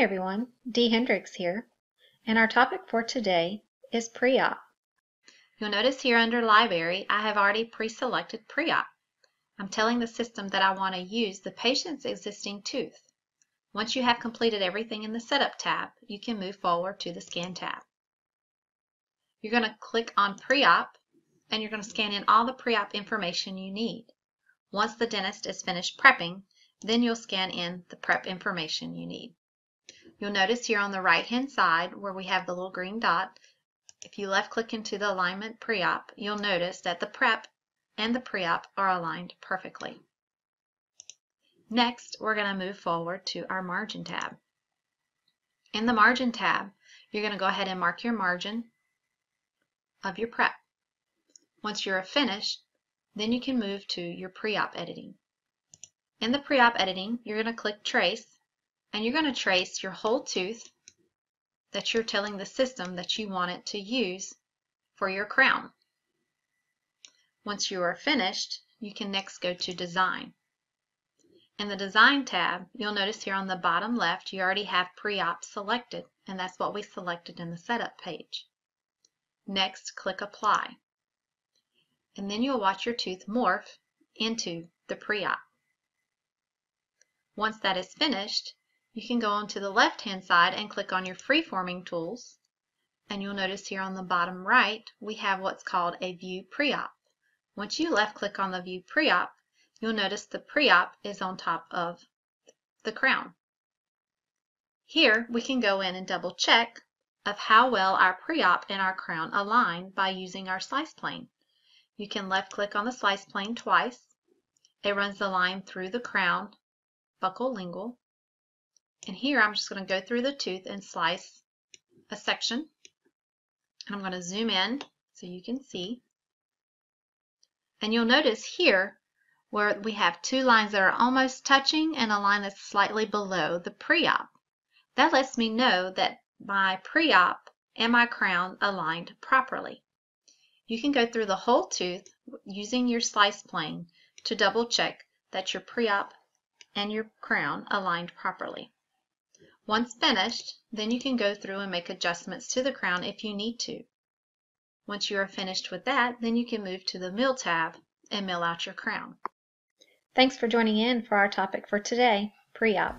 everyone, Dee Hendricks here, and our topic for today is pre-op. You'll notice here under Library, I have already pre-selected pre-op. I'm telling the system that I want to use the patient's existing tooth. Once you have completed everything in the Setup tab, you can move forward to the Scan tab. You're going to click on pre-op, and you're going to scan in all the pre-op information you need. Once the dentist is finished prepping, then you'll scan in the prep information you need. You'll notice here on the right hand side where we have the little green dot, if you left click into the alignment pre-op, you'll notice that the prep and the pre-op are aligned perfectly. Next, we're going to move forward to our margin tab. In the margin tab, you're going to go ahead and mark your margin of your prep. Once you're finished, then you can move to your pre-op editing. In the pre-op editing, you're going to click Trace, and you're going to trace your whole tooth that you're telling the system that you want it to use for your crown. Once you are finished, you can next go to Design. In the Design tab, you'll notice here on the bottom left, you already have pre-op selected, and that's what we selected in the Setup page. Next, click Apply. And then you'll watch your tooth morph into the pre-op. Once that is finished, you can go on to the left hand side and click on your freeforming tools. And you'll notice here on the bottom right, we have what's called a view pre-op. Once you left click on the view pre-op, you'll notice the pre-op is on top of the crown. Here we can go in and double check of how well our pre-op and our crown align by using our slice plane. You can left click on the slice plane twice. It runs the line through the crown, buccal lingual, and here I'm just going to go through the tooth and slice a section. And I'm going to zoom in so you can see. And you'll notice here where we have two lines that are almost touching and a line that's slightly below the pre-op. That lets me know that my pre-op and my crown aligned properly. You can go through the whole tooth using your slice plane to double check that your pre-op and your crown aligned properly. Once finished, then you can go through and make adjustments to the crown if you need to. Once you are finished with that, then you can move to the Mill tab and mill out your crown. Thanks for joining in for our topic for today, pre-op.